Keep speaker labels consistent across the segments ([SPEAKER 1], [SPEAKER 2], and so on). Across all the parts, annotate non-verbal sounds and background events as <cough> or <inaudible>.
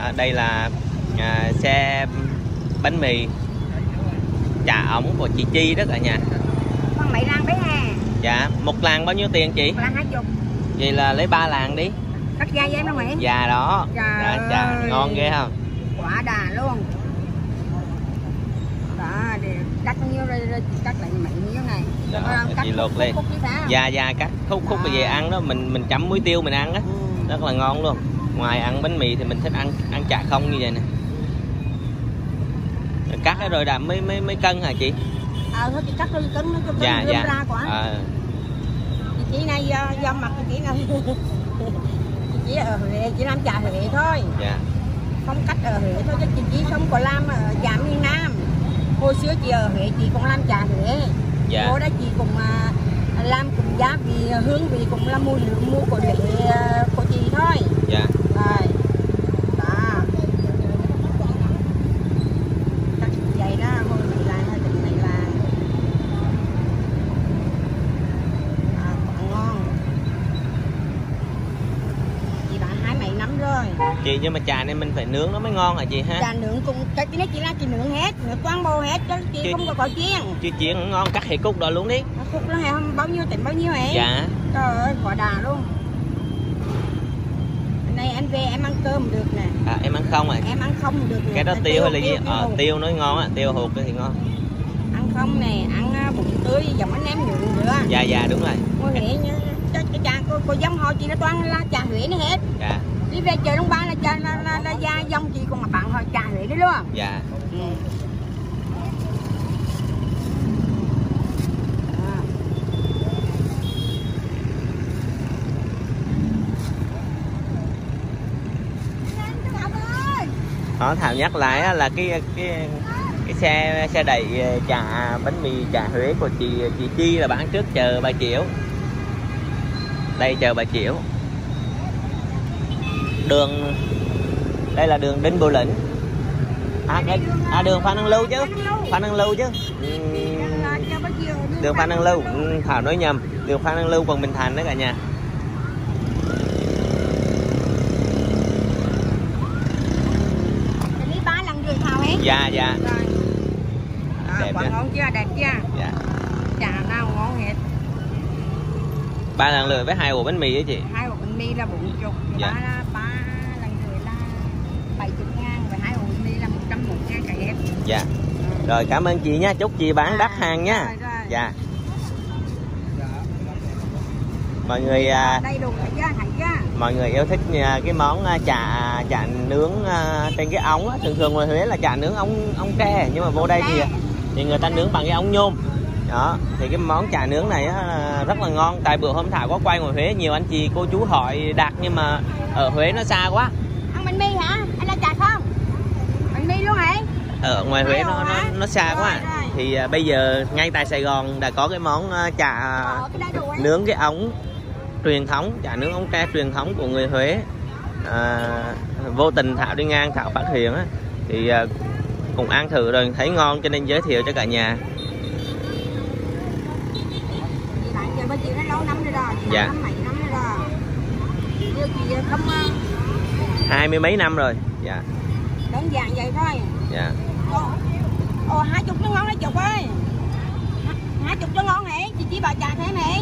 [SPEAKER 1] à, đây là à, xe bánh mì. Chả ống của chị Chi đó cả nhà.
[SPEAKER 2] Con mấy làng bé hè
[SPEAKER 1] dạ một làng bao nhiêu tiền chị?
[SPEAKER 2] Làng hai chục.
[SPEAKER 1] Vậy là lấy ba làng đi.
[SPEAKER 2] Cắt da với em đâu mày.
[SPEAKER 1] Già đó.
[SPEAKER 2] Trời
[SPEAKER 1] dạ,
[SPEAKER 2] ơi.
[SPEAKER 1] ngon ghê không?
[SPEAKER 2] Quả đà luôn. Đó để cắt bao nhiêu rồi, rồi cắt lại mấy nhiêu này.
[SPEAKER 1] Đó,
[SPEAKER 2] Rồi
[SPEAKER 1] chị
[SPEAKER 2] cắt
[SPEAKER 1] luộc
[SPEAKER 2] khúc-
[SPEAKER 1] lên.
[SPEAKER 2] khúc khúc thế
[SPEAKER 1] già già cắt khúc khúc về ăn đó. Mình mình chấm muối tiêu mình ăn á.
[SPEAKER 2] Ừ.
[SPEAKER 1] rất là ngon luôn ngoài ăn bánh mì thì mình thích ăn ăn chả không như vậy nè. Cắt cái rồi đạm mấy mấy mấy cân hả chị?
[SPEAKER 2] Ờ thôi chị cắt cứng nó cho cứng
[SPEAKER 1] dạ dạ.
[SPEAKER 2] ra quả
[SPEAKER 1] Ờ,
[SPEAKER 2] chị này do, do mặt chị này <laughs> chị ở Huế chỉ làm trà Huế thôi.
[SPEAKER 1] Dạ.
[SPEAKER 2] Không cách ở Huế thôi chứ chị chỉ không có làm ở trà miền Nam. Hồi xưa chị ở Huế chị cũng làm trà Huế.
[SPEAKER 1] Dạ.
[SPEAKER 2] Cô đó chị cũng à, làm cùng giá vì hương vị cũng là mùi mua của Huế à, của chị thôi.
[SPEAKER 1] Dạ
[SPEAKER 2] rồi đó cắt vậy đó hồi này là hơi tình này là à, quả ngon chị bán hai mấy năm rồi
[SPEAKER 1] chị nhưng mà trà này mình phải nướng nó mới ngon hả chị ha?
[SPEAKER 2] Trà nướng cũng cái này chị là chị nướng hết nướng toàn bộ hết chứ chị
[SPEAKER 1] Chị-
[SPEAKER 2] không có có chiên.
[SPEAKER 1] chứ chiên ngon cắt hệ cúc đó luôn đi.
[SPEAKER 2] Khúc nó hay không bao nhiêu tỉnh bao nhiêu ấy
[SPEAKER 1] dạ.
[SPEAKER 2] Trời ơi quả đà luôn. Nay em về em ăn cơm được nè.
[SPEAKER 1] À, em ăn không à
[SPEAKER 2] em ăn không được nè.
[SPEAKER 1] Cái đó
[SPEAKER 2] Ăn
[SPEAKER 1] tiêu hay là gì?
[SPEAKER 2] tiêu,
[SPEAKER 1] ờ,
[SPEAKER 2] tiêu.
[SPEAKER 1] tiêu nói ngon á tiêu hột thì ngon.
[SPEAKER 2] Ăn không nè ăn à, bụng tươi giống anh em nướng nữa.
[SPEAKER 1] Dạ dạ đúng rồi.
[SPEAKER 2] Cô Huế nhá cho cái cha cô, cô giống họ chị nó toàn là trà Huế nó hết.
[SPEAKER 1] Dạ
[SPEAKER 2] đi về chợ Đông Ba là trà là, là, là, gia dòng chị còn mà bạn họ trà Huế đấy luôn.
[SPEAKER 1] Dạ.
[SPEAKER 2] Ừ.
[SPEAKER 1] Đó thảo nhắc lại là cái cái cái xe xe đẩy trà bánh mì trà huế của chị chị chi là bán trước chờ bà chiểu đây chờ bà chiểu đường đây là đường đinh bộ lĩnh. À, cái, à đường phan đăng lưu chứ. Phan đăng lưu. Chứ. Đường phan đăng lưu. Ừ, thảo nói nhầm. Đường phan đăng lưu quận bình thành đó cả nhà. Dạ dạ.
[SPEAKER 2] Rồi. À,
[SPEAKER 1] Đẹp
[SPEAKER 2] quả
[SPEAKER 1] chưa?
[SPEAKER 2] ngon chưa? Đẹp chưa?
[SPEAKER 1] Dạ.
[SPEAKER 2] Trà nào ngon hết.
[SPEAKER 1] Ba lần lượt với hai ổ bánh mì đó chị.
[SPEAKER 2] Hai mì là bốn chục
[SPEAKER 1] Dạ.
[SPEAKER 2] ba là ba lần rưỡi là bảy chục ngàn và hai bánh mì là một trăm một ngàn cả hết
[SPEAKER 1] dạ. Rồi cảm ơn chị nha. Chúc chị bán đắt
[SPEAKER 2] À,
[SPEAKER 1] hàng nha.
[SPEAKER 2] rồi, rồi.
[SPEAKER 1] dạ. Mọi người à,
[SPEAKER 2] đầy đủ
[SPEAKER 1] mọi người yêu thích à, cái món à, chả chả nướng à, trên cái ống á. thường thường ngoài Huế là chả nướng ống ống tre nhưng mà vô đây thì thì người ta nướng bằng cái ống nhôm đó thì cái món chả nướng này á, rất là ngon. Tại bữa hôm thảo có quay ngoài Huế nhiều anh chị cô chú hỏi đặt nhưng mà ở Huế nó xa quá.
[SPEAKER 2] Ăn bánh mì hả? Hay là trà không? Bánh mì luôn hả?
[SPEAKER 1] Ở ngoài Huế nó nó, nó xa quá.
[SPEAKER 2] Rồi.
[SPEAKER 1] thì à, bây giờ ngay tại Sài Gòn đã có cái món à, chả
[SPEAKER 2] ấy.
[SPEAKER 1] nướng cái ống truyền thống chả nướng ống tre truyền thống của người Huế. À, vô tình Thảo đi ngang Thảo phát hiện á thì à, cùng ăn thử rồi thấy ngon cho nên giới thiệu cho cả nhà
[SPEAKER 2] chị bạn chơi với chị nó lâu năm rồi đó chị
[SPEAKER 1] Dạ.
[SPEAKER 2] dạ. năm mấy năm rồi đó Như chị không ờ,
[SPEAKER 1] hai mươi mấy năm rồi. Dạ.
[SPEAKER 2] đơn giản vậy thôi.
[SPEAKER 1] Dạ.
[SPEAKER 2] Ồ, hai chục nó ngon đấy chục ơi. Hai- hai chục nó ngon hả chị chỉ bảo trà thêm hả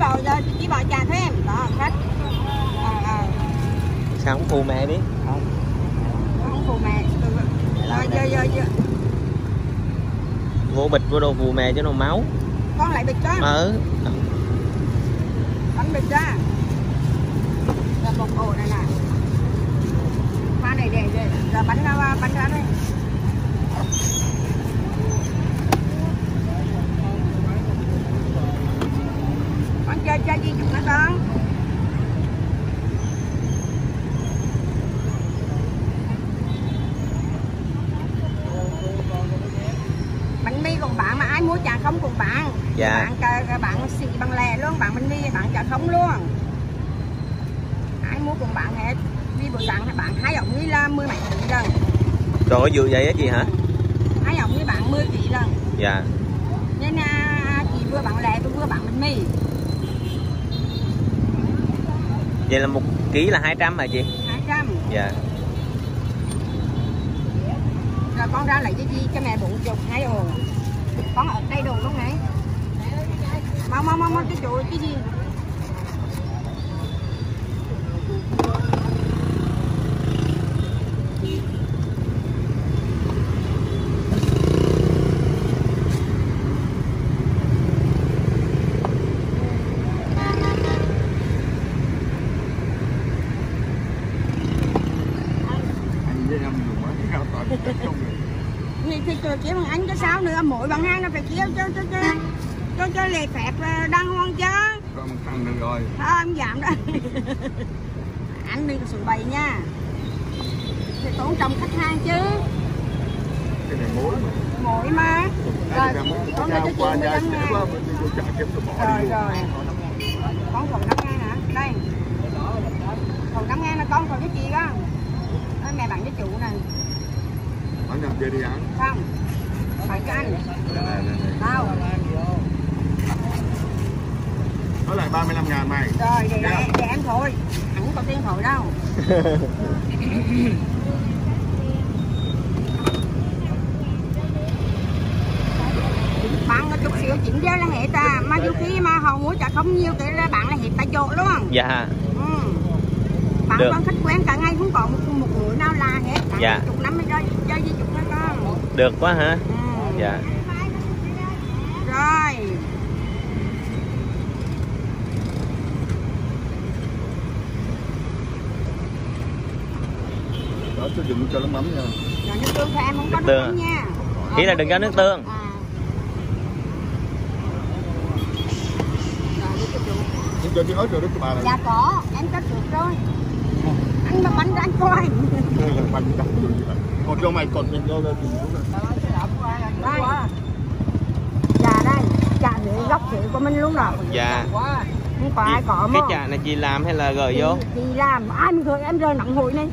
[SPEAKER 2] Ờ, giờ chị chỉ bảo trà thêm. Đó khách. Ờ ờ.
[SPEAKER 1] Sao không phù mẹ biết? Không.
[SPEAKER 2] Không phụ mẹ. Rồi giờ giờ giờ
[SPEAKER 1] vô bịch vô đồ phù mẹ cho nó máu.
[SPEAKER 2] Con lại bịch đó
[SPEAKER 1] mỡ
[SPEAKER 2] bánh bịch ra là một ổ này nè. Pha này để để giờ bánh ra bánh ra đây. Con chơi chơi gì chúng nó con bánh mì còn bạn mà ai mua trà không cùng bạn
[SPEAKER 1] Dạ.
[SPEAKER 2] bạn bạn xì bằng lè luôn bạn bánh mì bạn trà không luôn. Ai mua cùng bạn hết. Vì buổi sáng bạn hai ổng như là mười mấy ký lần.
[SPEAKER 1] Trời ơi dữ vậy á chị hả?
[SPEAKER 2] Hai ổng như bạn 10 ký lần.
[SPEAKER 1] Dạ.
[SPEAKER 2] Nên à, chị vừa bạn lẻ tôi vừa bạn bánh mì
[SPEAKER 1] vậy là một ký là 200 hả chị?
[SPEAKER 2] 200
[SPEAKER 1] dạ.
[SPEAKER 2] Rồi con ra lại cái gì cho mẹ bụng chục hai đồ con ở đây đồ lúc này mau mau mau mau cái chỗ cái gì thì tôi kiếm bằng anh cái sao nữa mỗi bằng hang nó phải kiếm cho cho cho lệ phép đăng hoang chứ.
[SPEAKER 3] Rồi mình thằng được rồi.
[SPEAKER 2] À, em giảm đó. <laughs> Anh có sủi bày nha. Thì tốn trong khách hàng chứ.
[SPEAKER 3] Cái này mối mà.
[SPEAKER 2] Mỗi mà. Rồi có người cho chị mười
[SPEAKER 3] nhà
[SPEAKER 2] lăm
[SPEAKER 3] xếp
[SPEAKER 2] ngàn.
[SPEAKER 3] đi
[SPEAKER 2] rồi
[SPEAKER 3] đi.
[SPEAKER 2] rồi. Con còn năm ngàn hả? Đây. Còn năm ngàn là con còn cái chị đó? Đó, mẹ bạn với chủ này
[SPEAKER 3] ở nhà kia đi ăn.
[SPEAKER 2] Không. Phải cho anh.
[SPEAKER 3] Này này này này
[SPEAKER 2] sao
[SPEAKER 3] nó lại 35 ngàn mày.
[SPEAKER 2] Rồi để,
[SPEAKER 3] Dạ.
[SPEAKER 2] để, để em thôi. Anh không có tiền thôi đâu. Bạn có chút xíu chỉnh giờ là hết à mà nhiều khi mà họ mua chả không nhiều cái là bạn là hết tại chỗ luôn
[SPEAKER 1] dạ.
[SPEAKER 2] Ừ. bạn
[SPEAKER 1] Được.
[SPEAKER 2] con khách quen cả ngày không có một một người nào là hết. Bạn
[SPEAKER 1] Dạ.
[SPEAKER 2] chục năm mới cho cho gì chục hết con
[SPEAKER 1] được quá hả?
[SPEAKER 2] Ừ.
[SPEAKER 1] dạ.
[SPEAKER 2] Rồi
[SPEAKER 3] đó đừng cho nó mắm nha.
[SPEAKER 2] Rồi nước tương thì em không có
[SPEAKER 1] Nước
[SPEAKER 2] nước
[SPEAKER 1] tương.
[SPEAKER 2] tương nha.
[SPEAKER 1] Ý là đừng cho nước tương.
[SPEAKER 2] à. nước
[SPEAKER 3] nhưng cho tí ớt rồi đó các bà này
[SPEAKER 2] dạ có. Em cất được rồi anh mà bánh ra anh coi. <laughs>
[SPEAKER 3] Bánh đắng rồi vậy. còn cho mày còn mình cho ra thì cũng được
[SPEAKER 2] đây dạ đây. Chả để góc rễ của mình luôn rồi
[SPEAKER 1] dạ.
[SPEAKER 2] Không có ai có
[SPEAKER 1] cái
[SPEAKER 2] mà
[SPEAKER 1] chả này chị làm hay là gửi vô?
[SPEAKER 2] chị, chị làm. Ai mình gửi em rơi nóng hổi này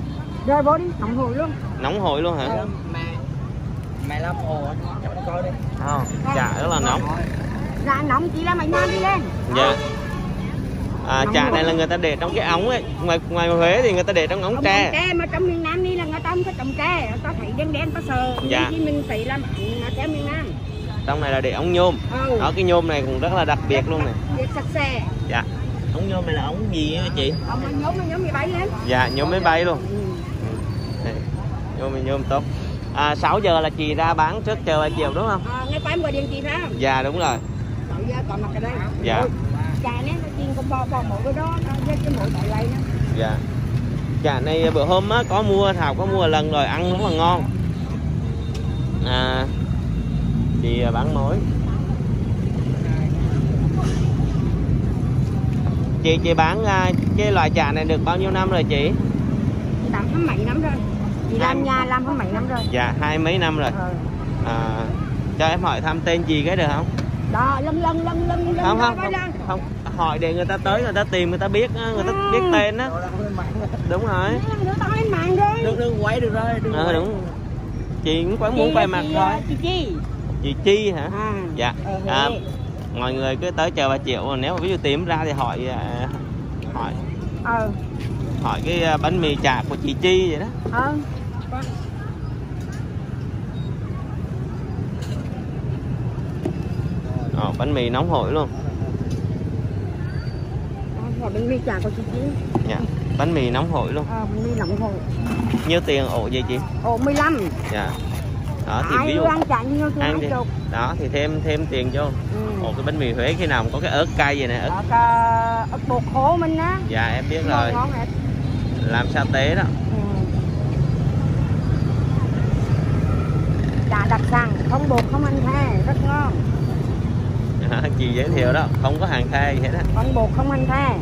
[SPEAKER 2] rơi vô đi nóng hổi luôn.
[SPEAKER 1] Nóng hổi luôn hả?
[SPEAKER 2] Ừ.
[SPEAKER 4] mày làm ồ cho nó coi đi.
[SPEAKER 1] Không chả rất là nóng.
[SPEAKER 2] Dạ nóng chị làm mày nam đi lên.
[SPEAKER 1] Dạ. À,
[SPEAKER 2] Nóng
[SPEAKER 1] chả
[SPEAKER 2] hổi.
[SPEAKER 1] này là người ta để trong cái ống ấy. Ngoài ngoài Huế thì người ta để trong ống tre.
[SPEAKER 2] tre mà trong miền Nam đi là người ta không có trồng tre. Có thấy đen đen có sờ
[SPEAKER 1] Dạ.
[SPEAKER 2] thì mình làm ăn mà theo miền Nam.
[SPEAKER 1] Trong này là để ống nhôm.
[SPEAKER 2] Ừ.
[SPEAKER 1] đó cái nhôm này cũng rất là đặc biệt luôn này.
[SPEAKER 2] Việc sạch sẽ.
[SPEAKER 1] Dạ. Ống nhôm này là ống gì á chị?
[SPEAKER 2] Ông mà nhóm mà nhóm mười bảy lên.
[SPEAKER 1] Dạ nhôm máy bay luôn.
[SPEAKER 2] Ừ.
[SPEAKER 1] Nhôm này nhôm tốt à, 6 giờ là chị ra bán trước chờ ba chiều đúng không?
[SPEAKER 2] À, ngay phải gọi điện chị ra
[SPEAKER 1] dạ đúng rồi.
[SPEAKER 2] Còn mặt ở đây.
[SPEAKER 1] Dạ.
[SPEAKER 2] Trà nè nó chiên con bò bò mỗi cái đó nó với cái mỗi tại đây nữa
[SPEAKER 1] dạ. Này bữa hôm á có mua thảo có mua lần rồi ăn rất là ngon. À chị bán mối. Chị chị bán à, cái loại chả này được bao nhiêu năm rồi chị?
[SPEAKER 2] Hết mấy năm rồi chị
[SPEAKER 1] Hai-
[SPEAKER 2] làm nhà làm hết mấy năm rồi?
[SPEAKER 1] Dạ hai mấy năm rồi.
[SPEAKER 2] Ờ.
[SPEAKER 1] à, cho em hỏi thăm tên gì cái được không?
[SPEAKER 2] Đó lần lần lần lần
[SPEAKER 1] không
[SPEAKER 2] đó
[SPEAKER 1] không
[SPEAKER 2] đó
[SPEAKER 1] không,
[SPEAKER 2] đó.
[SPEAKER 1] không hỏi để người ta tới người ta tìm người ta biết á, người ta
[SPEAKER 2] Ừ.
[SPEAKER 1] biết tên á. Đúng rồi.
[SPEAKER 4] Đừng đừng quay được rồi đừng
[SPEAKER 1] ờ
[SPEAKER 4] quay.
[SPEAKER 1] đúng. Chị cũng quán muốn quay mặt
[SPEAKER 2] chị,
[SPEAKER 1] thôi.
[SPEAKER 2] ờ, chị chi.
[SPEAKER 1] Chị chi hả?
[SPEAKER 2] À.
[SPEAKER 1] Dạ.
[SPEAKER 2] Ờ,
[SPEAKER 1] à, mọi người cứ tới chờ ba triệu. Nếu mà ví dụ tìm ra thì hỏi à, hỏi.
[SPEAKER 2] Ờ
[SPEAKER 1] hỏi cái à, bánh mì chả của chị chi vậy đó
[SPEAKER 2] ờ
[SPEAKER 1] ờ, bánh mì nóng hổi luôn.
[SPEAKER 2] Ờ, bánh mì chả của chị chi
[SPEAKER 1] dạ bánh mì nóng hổi luôn.
[SPEAKER 2] Ờ bánh mì nóng hổi.
[SPEAKER 1] Nhiêu tiền ổ vậy chị?
[SPEAKER 2] Ồ 15
[SPEAKER 1] dạ. Đó thì
[SPEAKER 2] ai
[SPEAKER 1] ví dụ
[SPEAKER 2] ăn
[SPEAKER 1] ăn thì đó thì thêm thêm tiền vô.
[SPEAKER 2] Ừ.
[SPEAKER 1] ổ cái bánh mì Huế khi nào mà có cái ớt cay vậy nè ớt
[SPEAKER 2] cả ớt bột khô mình á.
[SPEAKER 1] Dạ em biết
[SPEAKER 2] ngon
[SPEAKER 1] rồi.
[SPEAKER 2] ngon
[SPEAKER 1] làm sa tế đó
[SPEAKER 2] ừ. chả đặc sản không bột không ăn the rất ngon.
[SPEAKER 1] Chị giới thiệu đó không có hàng thê gì hết á.
[SPEAKER 2] Không bột không ăn the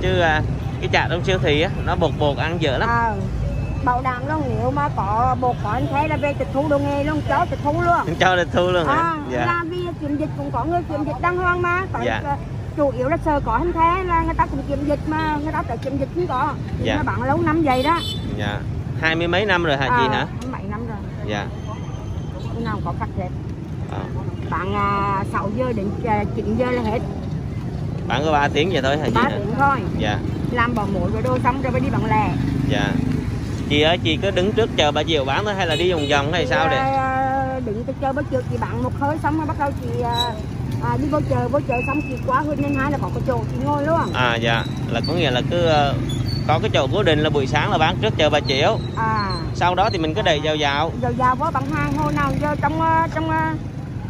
[SPEAKER 1] chứ à, cái chả trong siêu thị á nó bột bột ăn dở lắm.
[SPEAKER 2] Ờ bảo đảm luôn nếu mà có bột có ăn the là về tịch thu đồ nghề luôn cho tịch thu luôn. <laughs>
[SPEAKER 1] Cho được thu luôn hả?
[SPEAKER 2] À,
[SPEAKER 1] dạ.
[SPEAKER 2] là vì kiểm dịch cũng có người kiểm dịch đàng hoàng mà có
[SPEAKER 1] Dạ.
[SPEAKER 2] ờ, chủ yếu là sợ có hình thế là người ta cũng kiểm dịch mà người ta phải kiểm dịch không có.
[SPEAKER 1] Dạ.
[SPEAKER 2] mà bạn lâu năm vậy đó.
[SPEAKER 1] Dạ. Hai mươi mấy năm rồi hả chị
[SPEAKER 2] À,
[SPEAKER 1] hả?
[SPEAKER 2] bảy năm rồi.
[SPEAKER 1] Dạ
[SPEAKER 2] khi nào có khách hết.
[SPEAKER 1] Ờ.
[SPEAKER 2] bạn à, 6 giờ đến à, 9 giờ là hết.
[SPEAKER 1] Bạn có 3 tiếng vậy thôi hả chị
[SPEAKER 2] ba
[SPEAKER 1] hả?
[SPEAKER 2] tiếng thôi.
[SPEAKER 1] Dạ.
[SPEAKER 2] Làm bò mũi rồi đồ xong rồi mới đi bằng lẻ.
[SPEAKER 1] Dạ. Chị ơi chị cứ đứng trước chờ bà Diệu bán thôi hay là đi vòng vòng hay sao để?
[SPEAKER 2] để đừng có chơi bữa trước chị bạn một hơi xong rồi bắt đầu chị à, à, đi vô chờ vô chờ xong chị quá hơn nên hai là có cái chỗ chị ngồi luôn.
[SPEAKER 1] À dạ. Là có nghĩa là cứ có cái chỗ cố định là buổi sáng là bán trước chờ bà Triệu
[SPEAKER 2] à.
[SPEAKER 1] Sau đó thì mình cứ đầy vào dạo.
[SPEAKER 2] Giờ giàu có bằng hàng hồi nào giờ trong ờ, trong ờ,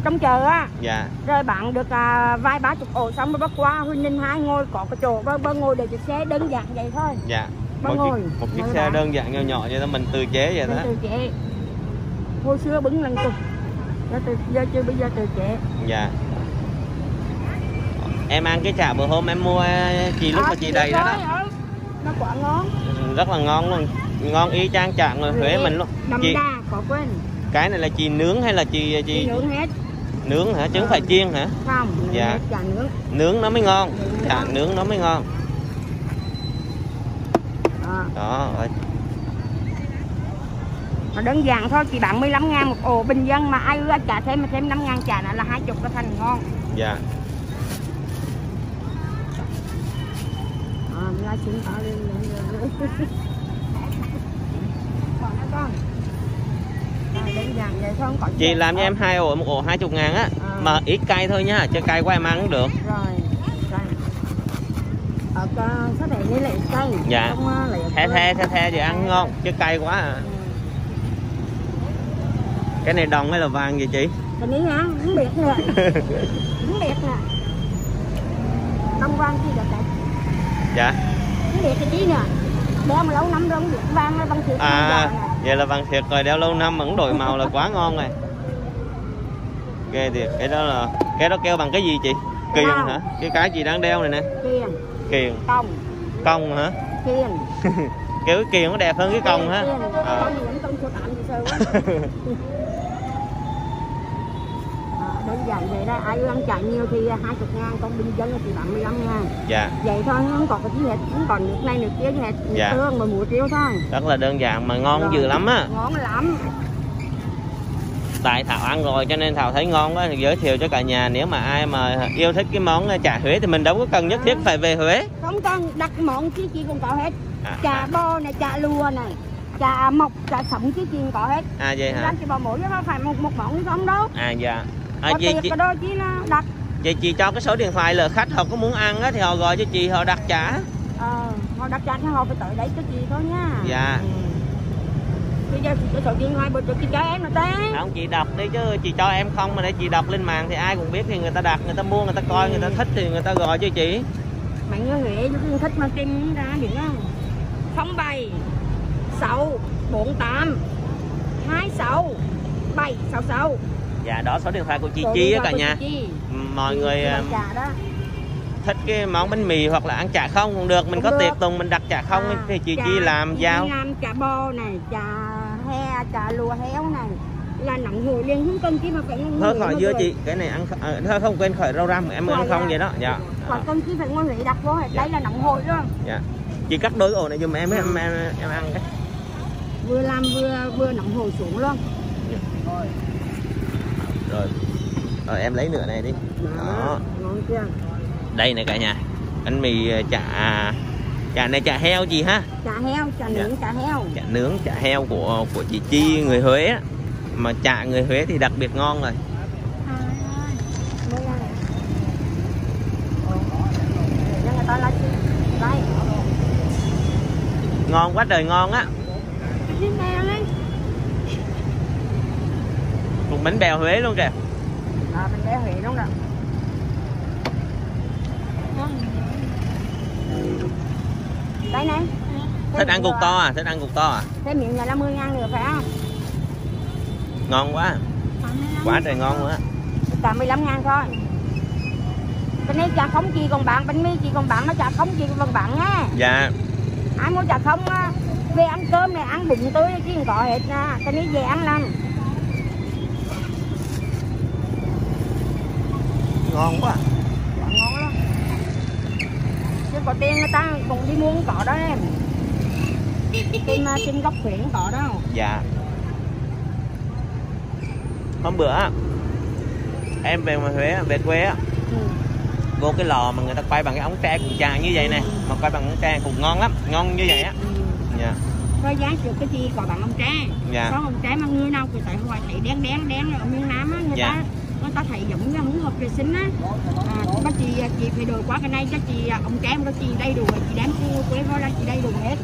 [SPEAKER 2] trong chợ á.
[SPEAKER 1] Dạ.
[SPEAKER 2] Rồi bạn được à, vài ba chục ổ xong rồi bắt qua. Huynh ninh hai ngồi có cái chỗ bơ, bơ ngồi để chiếc xe đơn giản vậy thôi.
[SPEAKER 1] Dạ. Một
[SPEAKER 2] ngồi,
[SPEAKER 1] chiếc, một chiếc xe
[SPEAKER 2] đó.
[SPEAKER 1] đơn giản nhỏ nhỏ vậy đó mình tự chế vậy đó.
[SPEAKER 2] từ chế. Hồi xưa bứng lần từ giờ giờ chưa bây giờ từ chế.
[SPEAKER 1] Dạ. Em ăn cái chả bữa hôm em mua chị lúc
[SPEAKER 2] À,
[SPEAKER 1] mà chị đầy đó, đó.
[SPEAKER 2] ơi, nó quả ngon.
[SPEAKER 1] Rất là ngon luôn. Ngon y chang chả người Huế mình luôn.
[SPEAKER 2] Đậm
[SPEAKER 1] chị
[SPEAKER 2] đà có quên.
[SPEAKER 1] Cái này là chị nướng hay là chị
[SPEAKER 2] chị
[SPEAKER 1] chị
[SPEAKER 2] nướng hết.
[SPEAKER 1] Nướng hả? Chứ không phải chiên hả?
[SPEAKER 2] Không nướng
[SPEAKER 1] Dạ.
[SPEAKER 2] hết chả nướng.
[SPEAKER 1] Nướng nó mới ngon. Chả
[SPEAKER 2] ngon.
[SPEAKER 1] nướng nó mới ngon.
[SPEAKER 2] À.
[SPEAKER 1] đó rồi.
[SPEAKER 2] Nó đơn giản thôi chỉ bán 15 ngàn một ổ bình dân mà ai ưa trả thêm mà thêm 5 ngàn trả nữa là hai chục cái thành ngon.
[SPEAKER 1] Dạ
[SPEAKER 2] ra xin ở lên lên lên còn nó con. Không
[SPEAKER 1] chị
[SPEAKER 2] gì.
[SPEAKER 1] làm cho em hai ổ một ổ hai chục ngàn á
[SPEAKER 2] À.
[SPEAKER 1] mà ít cay thôi nhá chứ cay quá em ăn cũng được.
[SPEAKER 2] Rồi ở có có thể như lại cây.
[SPEAKER 1] Dạ.
[SPEAKER 2] không ờ,
[SPEAKER 1] the the the the thì ăn ngon chứ cay quá à.
[SPEAKER 2] Ừ.
[SPEAKER 1] cái này đồng hay là vàng vậy chị.
[SPEAKER 2] Cái này hả không biết nữa. <laughs> Không biết nữa. Đông vàng chi được đấy
[SPEAKER 1] dạ
[SPEAKER 2] biết cái chi nữa. Đeo mà lâu năm rồi biết vàng bằng thiệt
[SPEAKER 1] à vậy là vàng thiệt rồi đeo lâu năm cũng đổi màu là quá ngon rồi. Ghê thiệt cái đó là cái đó kêu bằng cái gì chị? Kiền hả? Cái cái chị đang đeo này nè.
[SPEAKER 2] Kiền.
[SPEAKER 1] Kiền.
[SPEAKER 2] Công
[SPEAKER 1] công hả?
[SPEAKER 2] Kiền. <laughs>
[SPEAKER 1] Kiểu cái kiền nó đẹp hơn cái công hả? À. <laughs>
[SPEAKER 2] công những công số tám thì sao quá À, đơn giản vậy đó ai ăn chạy nhiều thì hai chục ngàn còn bình dân thì bán 15 ngàn.
[SPEAKER 1] Dạ.
[SPEAKER 2] Vậy thôi không còn cái gì hết không còn nước này nước kia gì hết. Nước
[SPEAKER 1] Dạ.
[SPEAKER 2] tương mà mua triêu thôi.
[SPEAKER 1] Rất là đơn giản mà ngon
[SPEAKER 2] Rồi.
[SPEAKER 1] dữ lắm á.
[SPEAKER 2] ngon lắm.
[SPEAKER 1] Tại thảo ăn rồi cho nên thảo thấy ngon quá thì giới thiệu cho cả nhà nếu mà ai mà yêu thích cái món chả huế thì mình đâu có cần nhất thiết phải về huế.
[SPEAKER 2] Không cần đặt món chi chi cũng có hết.
[SPEAKER 1] À,
[SPEAKER 2] chả
[SPEAKER 1] à,
[SPEAKER 2] bò này chả lùa này chả mọc chả sống chi chi cũng có hết.
[SPEAKER 1] À vậy hả?
[SPEAKER 2] Anh chỉ bảo mỗi chứ không phải một một món không đâu.
[SPEAKER 1] À dạ à,
[SPEAKER 2] tiệc
[SPEAKER 1] chị,
[SPEAKER 2] chỉ là đặt.
[SPEAKER 1] Vậy chị cho cái số điện thoại lỡ khách họ có muốn ăn á thì họ gọi cho chị họ đặt chả
[SPEAKER 2] ờ, họ đặt chả thì họ phải tới đấy cho chị thôi nha.
[SPEAKER 1] Dạ.
[SPEAKER 2] ừ. bây giờ chị số điện thoại bữa chị cho em là tên
[SPEAKER 1] không chị đọc đi chứ chị cho em không mà để chị đọc lên mạng thì ai cũng biết thì người ta đặt người ta mua người ta coi người ta thích thì người ta gọi cho chị.
[SPEAKER 2] Mọi người Huế nếu thích mà tìm ra được không? 07 6 48 26 766
[SPEAKER 1] dạ đó số điện thoại của chị
[SPEAKER 2] Số
[SPEAKER 1] chi á cả nhà.
[SPEAKER 2] Chi.
[SPEAKER 1] mọi
[SPEAKER 2] Chị-
[SPEAKER 1] người à,
[SPEAKER 2] đó.
[SPEAKER 1] thích cái món bánh mì hoặc là ăn chả không cũng được mình
[SPEAKER 2] Cũng
[SPEAKER 1] có
[SPEAKER 2] được.
[SPEAKER 1] tiệc tùng mình đặt chả không
[SPEAKER 2] À,
[SPEAKER 1] thì chị
[SPEAKER 2] chả-
[SPEAKER 1] chi làm giao.
[SPEAKER 2] làm chả bò này chả he chả lùa héo này. Là nặng hồi liền không cần chi mà phải ngon
[SPEAKER 1] thôi khỏi dưa chị cái này ăn à, thôi không quên khỏi rau răm em ăn không
[SPEAKER 2] à.
[SPEAKER 1] vậy đó dạ.
[SPEAKER 2] Còn cần chi phải ngon Huế đặt vô
[SPEAKER 1] Dạ.
[SPEAKER 2] đây là nặng hồi luôn
[SPEAKER 1] dạ. Chị cắt đôi ổ này giùm em em em, em ăn cái.
[SPEAKER 2] Vừa làm vừa vừa nặng hồi xuống luôn
[SPEAKER 1] rồi. Rồi em lấy nửa này đi. Đó. Đây này cả nhà. Bánh mì ờ, chả chả này chả heo gì ha?
[SPEAKER 2] Chả heo chả
[SPEAKER 1] Dạ.
[SPEAKER 2] nướng chả heo.
[SPEAKER 1] Chả nướng chả heo của của chị Chi người Huế á. mà chả người Huế thì đặc biệt ngon rồi?
[SPEAKER 2] Đây.
[SPEAKER 1] ngon quá trời ngon á
[SPEAKER 2] Cái này lên.
[SPEAKER 1] cùng bánh bèo Huế luôn kìa
[SPEAKER 2] Rồi mình để hủy đúng rồi. Đây này.
[SPEAKER 1] thích ăn cục to à thích ăn cục to à
[SPEAKER 2] Thế miệng là 10 ngàn nữa phải không?
[SPEAKER 1] ngon quá quá trời ngon luôn á
[SPEAKER 2] Cả 15 ngàn thôi. Cái này chả không chị còn bán bánh mì chị còn bán nó chả không chị còn bán nha.
[SPEAKER 1] dạ
[SPEAKER 2] Ai mua chả không á, về ăn cơm này ăn bụng tươi chứ không có hết nha. Cái này về ăn lắm.
[SPEAKER 1] Ngon quá.
[SPEAKER 2] Quá ngon lắm. Chứ có tiền người ta cũng đi mua có đó em. Trên à, trên góc không có đâu
[SPEAKER 1] dạ. Hôm bữa em về ngoài Huế về quê á
[SPEAKER 2] ừ.
[SPEAKER 1] vô cái lò mà người ta quay bằng cái ống tre cùng trà như vậy nè mà quay bằng ống tre cũng ngon lắm ngon như vậy á. Dạ.
[SPEAKER 2] Có giá được cái gì còn bằng ông tre.
[SPEAKER 1] Dạ.
[SPEAKER 2] có ông tre mà người nào người tại hoài thấy đen đen đen ở miền Nam á người
[SPEAKER 1] Dạ.
[SPEAKER 2] ta người ta thấy giống như không hợp vệ sinh á. À, bác chị chị phải đổi qua cái này cho chị à, ông tre mà chị đầy đủ chị đem cô quê vào là chị đầy đủ hết.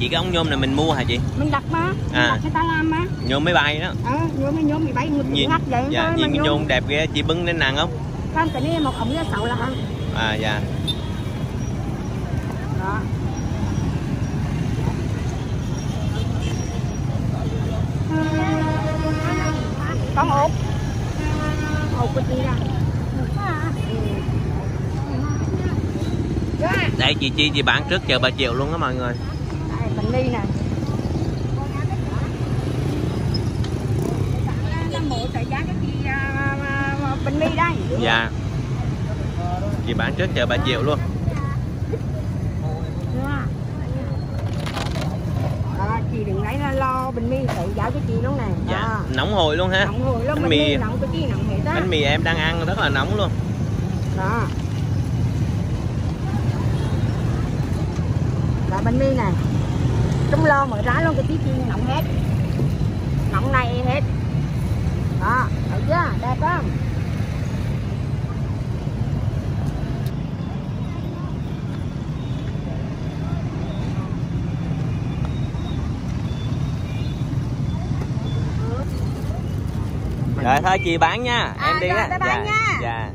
[SPEAKER 1] Chị cái ống nhôm này mình mua hả chị?
[SPEAKER 2] Mình đặt mà mình
[SPEAKER 1] À.
[SPEAKER 2] đặt cho ta làm mà.
[SPEAKER 1] Nhôm máy bay đó.
[SPEAKER 2] Ờ nhôm mình nhôm bị bay
[SPEAKER 1] nhìn
[SPEAKER 2] cũng ngắt vậy
[SPEAKER 1] dạ
[SPEAKER 2] thôi
[SPEAKER 1] nhìn nhôm. đẹp ghê chị bưng lên nàng không?
[SPEAKER 2] Không cái này một ống là sáu là hả
[SPEAKER 1] à dạ.
[SPEAKER 2] Đó. Con út út cái gì ra Ừ. Dạ.
[SPEAKER 1] Đây chị chi chị bán trước chờ 3 triệu luôn đó mọi người.
[SPEAKER 2] Đây, bánh ly nè à, à, à, bánh ly đây
[SPEAKER 1] dạ. Chị bán trước chờ 3 triệu luôn.
[SPEAKER 2] Đó, chị đừng lấy lo bánh mì tự giao cho chị nóng này
[SPEAKER 1] dạ
[SPEAKER 2] đó.
[SPEAKER 1] nóng hổi luôn ha.
[SPEAKER 2] Nóng hồi lắm
[SPEAKER 1] bánh mì
[SPEAKER 2] mì. nóng cái chi nóng
[SPEAKER 1] bánh mì em đang ăn rất là nóng luôn.
[SPEAKER 2] Đó. Là bánh mì này. Trong lo mở ra luôn, cái tí chiên nóng hết. Nóng này hết. Đó, thấy chưa? Đẹp không?
[SPEAKER 1] Rồi thôi chị bán nha.
[SPEAKER 2] À,
[SPEAKER 1] em đi
[SPEAKER 2] rồi,
[SPEAKER 1] á.
[SPEAKER 2] bye bye
[SPEAKER 1] dạ
[SPEAKER 2] nha.
[SPEAKER 1] dạ